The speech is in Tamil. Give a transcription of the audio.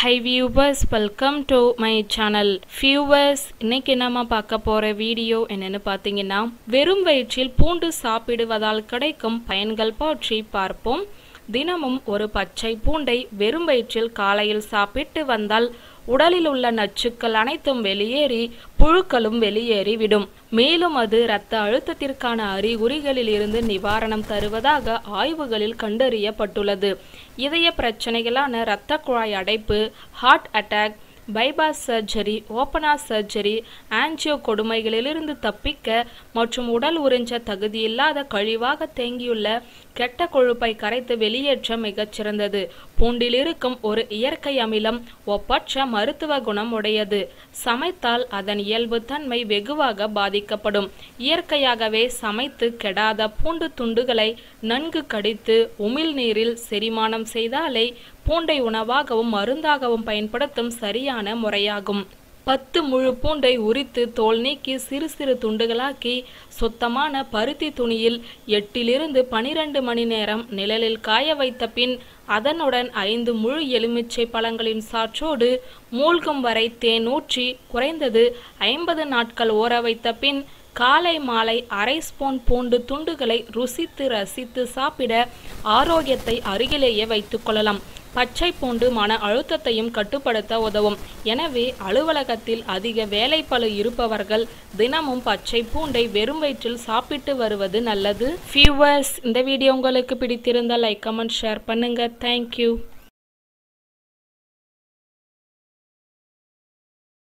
Hi viewers welcome to my channel viewers இன்னைக்கு நம்ம பார்க்க போற வீடியோ என்னன்னு பார்த்தீங்கன்னா வெறும் வயிற்றில் பூண்டு சாப்பிடுவதால் கிடைக்கும் பயன்கள் பற்றி பார்ப்போம். தினமும் ஒரு பச்சை பூண்டை வெறும் வயிற்றில் காலையில் சாப்பிட்டு வந்தால் உடலில் உள்ள நச்சுக்கள் அனைத்தும் வெளியேறி புழுக்களும் வெளியேறி விடும். மேலும் அது இரத்த அழுத்தத்திற்கான அறிகுறிகளில் இருந்து நிவாரணம் தருவதாக ஆய்வுகளில் கண்டறியப்பட்டுள்ளது. இதய பிரச்சனைகளான இரத்த குழாய் அடைப்பு ஹார்ட் அட்டாக் பைபாஸ் சர்ஜரி ஓப்பனா சர்ஜரி ஆன்ஜியோ கொடுமைகளிலிருந்து தப்பிக்க மற்றும் உடல் உறிஞ்ச தகுதியில்லாத கழிவாக தேங்கியுள்ள கெட்ட கொழுப்பை கரைத்து வெளியேற்ற மிகச்சிறந்தது. பூண்டில் இருக்கும் ஒரு இயற்கை அமிலம் ஒப்பற்ற மருத்துவ குணம் உடையது சமைத்தால் அதன் இயல்பு தன்மை வெகுவாக பாதிக்கப்படும். இயற்கையாகவே சமைத்து கெடாத பூண்டு துண்டுகளை நன்கு கடித்து உமிழ்நீரில் செரிமானம் செய்தாலே பூண்டை உணவாகவும் மருந்தாகவும் பயன்படுத்தும் சரியான முறையாகும். பத்து முழு பூண்டை உரித்து தோல் நீக்கி சிறு சிறு துண்டுகளாக்கி சுத்தமான பருத்தி துணியில் எட்டிலிருந்து பனிரெண்டு மணி நேரம் நிழலில் காய வைத்த பின் அதனுடன் ஐந்து முழு எலுமிச்சை பழங்களின் சாற்றோடு மூழ்கும் வரை தேன் ஊற்றி குறைந்தது ஐம்பது நாட்கள் ஊற வைத்த பின் காலை மாலை அரை ஸ்பூன் பூண்டு துண்டுகளை ருசித்து ரசித்து சாப்பிட ஆரோக்கியத்தை அருகிலேயே வைத்துக் கொள்ளலாம். பச்சை பூண்டு மன அழுத்தத்தையும் கட்டுப்படுத்த உதவும். எனவே அலுவலகத்தில் அதிக வேலைப்பளு இருப்பவர்கள் தினமும் பச்சை பூண்டை வெறும் வயிற்றில் சாப்பிட்டு வருவது நல்லது. ஃபியூவர்ஸ் இந்த வீடியோ உங்களுக்கு பிடித்திருந்தால் லைக் கமெண்ட் ஷேர் பண்ணுங்க. Thank you